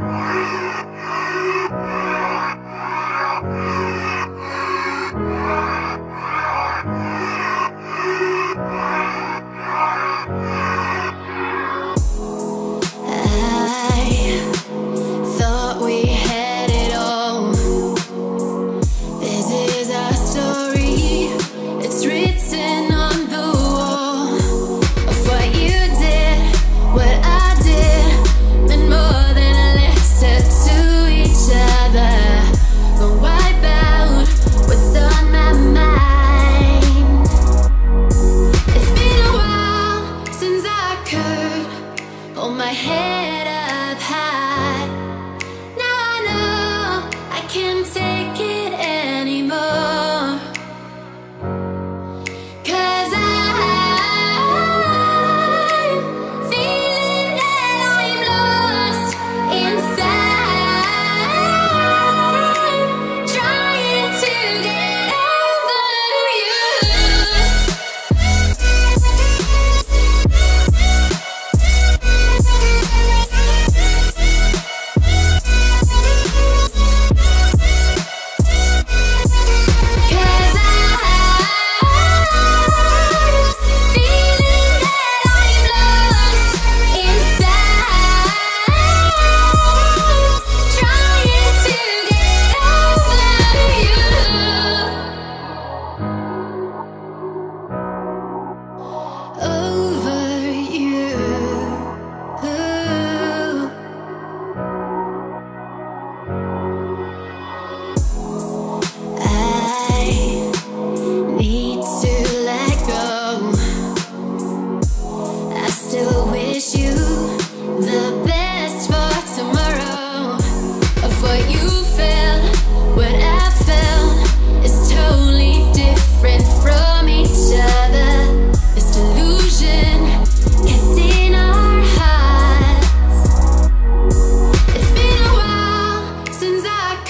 Yeah.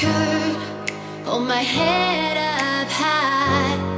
could hold my head up high.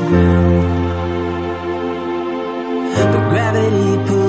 Ground. But gravity